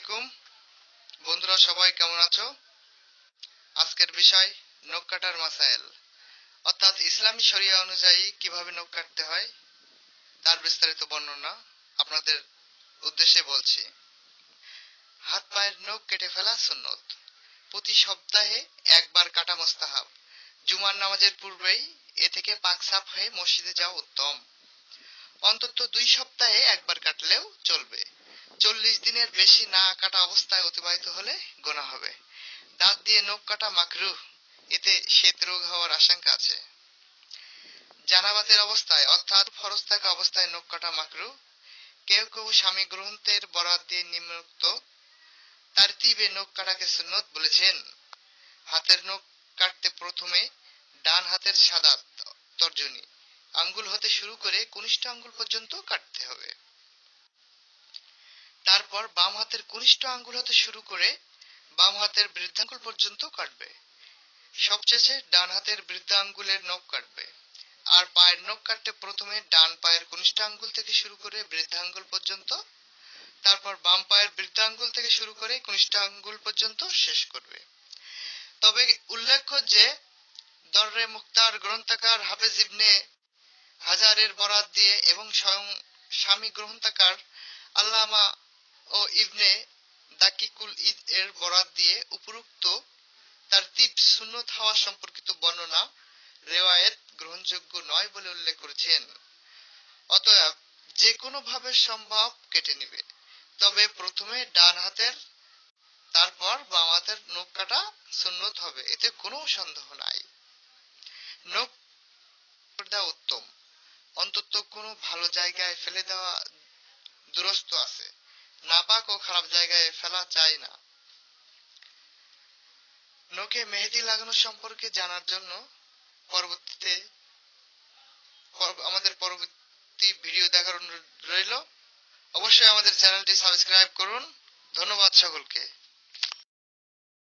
আলাইকুম। বন্ধুরা, সবাই কেমন আছো? আজকের বিষয়, নখ কাটার মাসাইল। অর্থাৎ ইসলামী শরিয়া অনুযায়ী কীভাবে নখ কাটতে হয়, তার বিস্তারিত বর্ণনা আপনাদের উদ্দেশ্যে বলছি। হাত পায়ের নখ কেটে ফেলা সুন্নত। প্রতি সপ্তাহে একবার কাটা মোস্তাহাব। জুমার নামাজের পূর্বেই এ থেকে পাক সাফ হয়ে মসজিদে যাওয়া উত্তম। অন্তত দুই সপ্তাহে একবার কাটলেও চলবে। দিনের বেশি না কাটা অবস্থায় অতিবাহিত হলে গোনা হবে। দাঁত দিয়ে নখ কাটা মাকরুহ এতে শ্বেত রোগ হওয়ার আশঙ্কা আছে। জানাবাতের অবস্থায়, অর্থাৎ ফরজ থাকা অবস্থায় নখ কাটা মাকরু, কেউ কেউ স্বামী গ্রন্থের বরাত দিয়ে নিম্নোক্ত তার তিবে নখ কাটাকে সুন্নত বলেছেন। হাতের নখ কাটতে প্রথমে ডান হাতের সাদা তর্জনী, আঙ্গুল হতে শুরু করে কনিষ্ঠ আঙ্গুল পর্যন্ত কাটতে হবে। তারপর বাম হাতের কনিষ্ঠ আঙ্গুল হতে শুরু করে বাম হাতের বৃদ্ধাঙ্গুল পর্যন্ত কাটবে। সবশেষে ডান হাতের বৃদ্ধাঙ্গুলের নখ কাটবে। আর পায়ের নখ কাটতে প্রথমে ডান পায়ের কনিষ্ঠ আঙ্গুল থেকে শুরু করে বৃদ্ধাঙ্গুল পর্যন্ত, তারপর বাম পায়ের বৃদ্ধাঙ্গুল থেকে শুরু করে কনিষ্ঠ আঙ্গুল পর্যন্ত শেষ করবে। তবে উল্লেখ্য যে দর্রে মুক্তার গ্রন্থকার হাফেজ ইবনে হাজারের বরাত দিয়ে এবং স্বয়ং স্বামী গ্রন্থকার আল্লামা ইবনে দাকিকুল ঈদ এর বরাত দিয়ে উপরোক্ত তার তিব সুন্নত হওয়া সম্পর্কিত বর্ণনা, রেওয়ায়েত গ্রহণযোগ্য নয় বলে উল্লেখ করেছেন। অতএব যে কোনো ভাবে সম্ভব কেটে নিবে। তবে প্রথমে ডান হাতের, তারপর বাম হাতের নখ কাটা সুন্নত হবে, এতে কোনো সন্দেহ নাই। নখ দেওয়া উত্তম। অন্তত কোনো ভালো জায়গায় ফেলে দেওয়া দুরস্ত আছে। নাপাক ও খারাপ জায়গায় ফেলা চাই না। নখে মেহেদি লাগানো সম্পর্কে জানার জন্য পরবর্তীতে আমাদের পরবর্তী ভিডিও দেখার অনুরোধ রইল। অবশ্যই আমাদের চ্যানেলটি সাবস্ক্রাইব করুন। ধন্যবাদ সকলকে।